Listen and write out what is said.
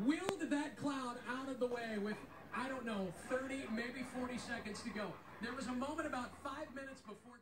Willed that cloud out of the way with, I don't know, 30, maybe 40 seconds to go. There was a moment about five minutes before.